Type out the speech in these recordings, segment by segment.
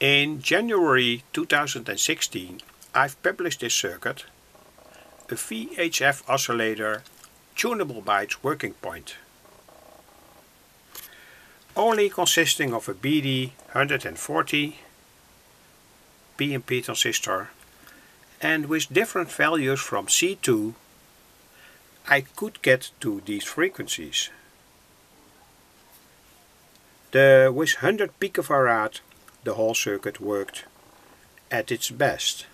In January 2016 I've published this circuit, a VHF oscillator tunable by its working point. Only consisting of a BD 140 PNP transistor and with different values from C2 I could get to these frequencies. The, with 100 picofarad the whole circuit worked at its best.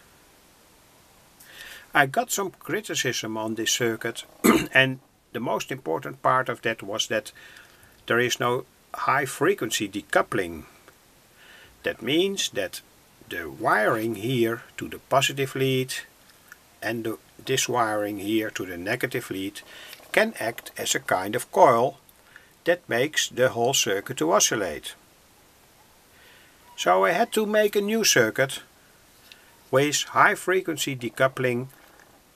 I got some criticism on this circuit and the most important part of that was that there is no high frequency decoupling. That means that the wiring here to the positive lead and the, this wiring here to the negative lead can act as a kind of coil that makes the whole circuit to oscillate. So I had to make a new circuit with high frequency decoupling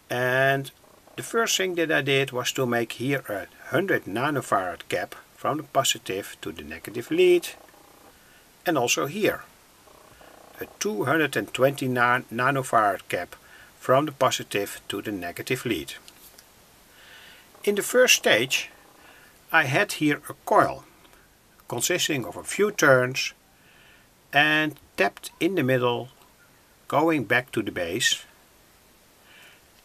and the first thing that I did was to make here a 100 nanofarad cap from the positive to the negative lead and also here a 229 nanofarad cap from the positive to the negative lead. In the first stage I had here a coil consisting of a few turns and tapped in the middle going back to the base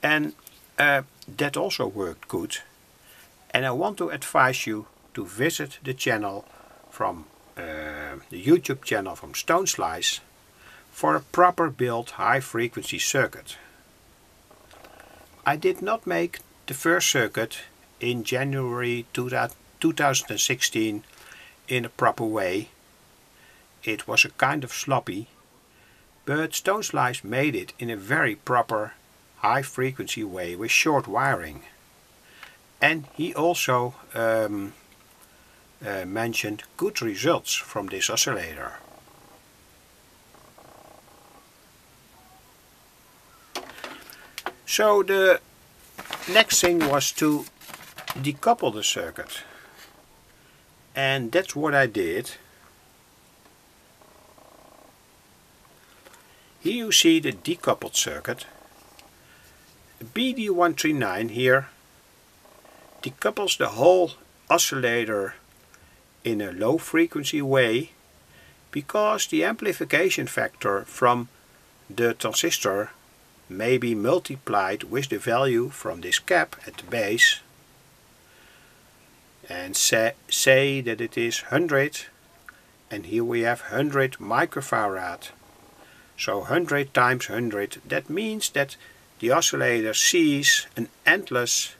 and uh, that also worked good and I want to advise you to visit the channel from uh, the YouTube channel from Stoneslice for a proper built high frequency circuit. I did not make the first circuit in January 2016 in a proper way. It was a kind of sloppy, but Stoneslice made it in a very proper high frequency way with short wiring. And he also um, uh, mentioned good results from this oscillator. So the next thing was to decouple the circuit. And that's what I did. Here you see the decoupled circuit. BD139 here decouples the whole oscillator in a low frequency way because the amplification factor from the transistor may be multiplied with the value from this cap at the base and say, say that it is 100 and here we have 100 microfarad so 100 times 100 that means that the oscillator sees an endless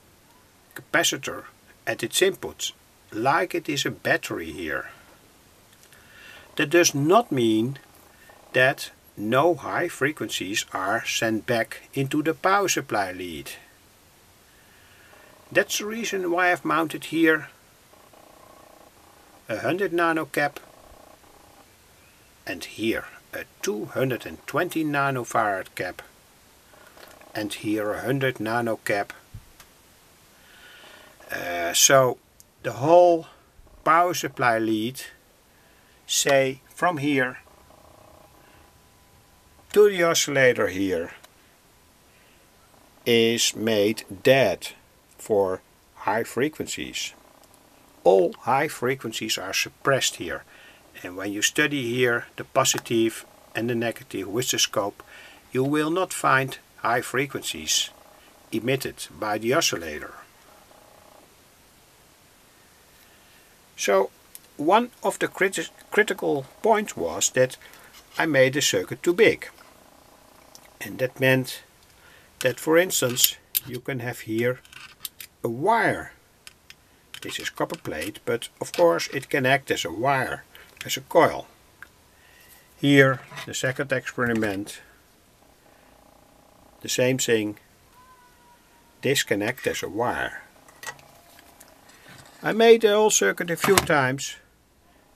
capacitor at its input like it is a battery here that does not mean that no high frequencies are sent back into the power supply lead. That's the reason why I've mounted here a 100 nano cap and here a 220 nanofarad cap and here a 100 nano cap. Uh, so the whole power supply lead say from here to the oscillator here is made dead for high frequencies. All high frequencies are suppressed here and when you study here the positive and the negative with the scope you will not find high frequencies emitted by the oscillator. So one of the criti critical points was that I made the circuit too big. And that meant that for instance you can have here a wire. This is copper plate but of course it can act as a wire as a coil here the second experiment the same thing act as a wire I made the whole circuit a few times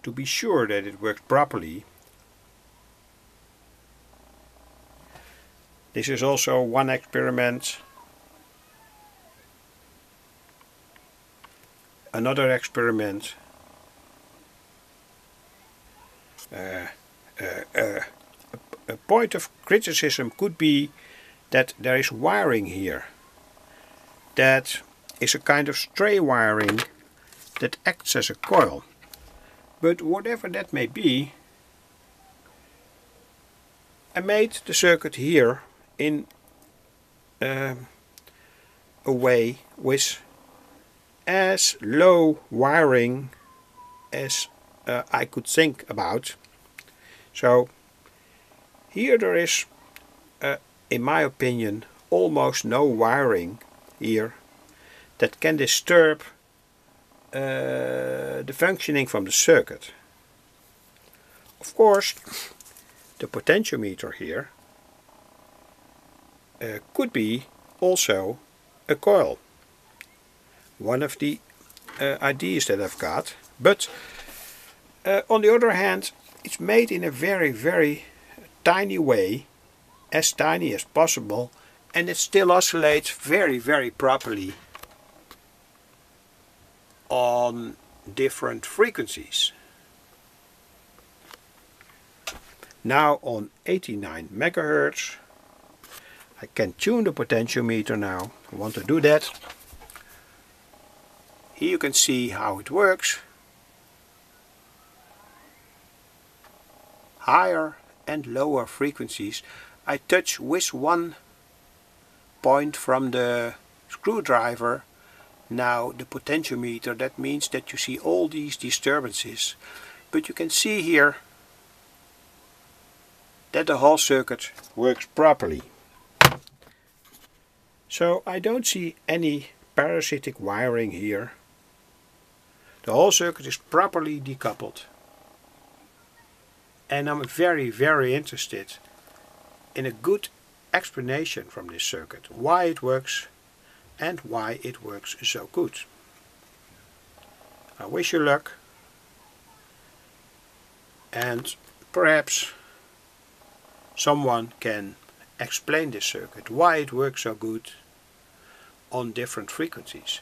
to be sure that it worked properly This is also one experiment. Another experiment. Uh, uh, uh, a point of criticism could be that there is wiring here that is a kind of stray wiring that acts as a coil. But whatever that may be, I made the circuit here in um, a way with as low wiring as uh, I could think about. So here there is, uh, in my opinion, almost no wiring here that can disturb uh, the functioning from the circuit. Of course, the potentiometer here uh, could be also a coil. One of the uh, ideas that I've got. But uh, on the other hand, it's made in a very, very tiny way, as tiny as possible, and it still oscillates very, very properly on different frequencies. Now on 89 megahertz I can tune the potentiometer now. I want to do that. Here you can see how it works. Higher and lower frequencies I touch with one point from the screwdriver now the potentiometer. That means that you see all these disturbances. But you can see here that the whole circuit works properly. So I don't see any parasitic wiring here. The whole circuit is properly decoupled and I'm very very interested in a good explanation from this circuit why it works and why it works so good. I wish you luck and perhaps someone can explain this circuit, why it works so good on different frequencies.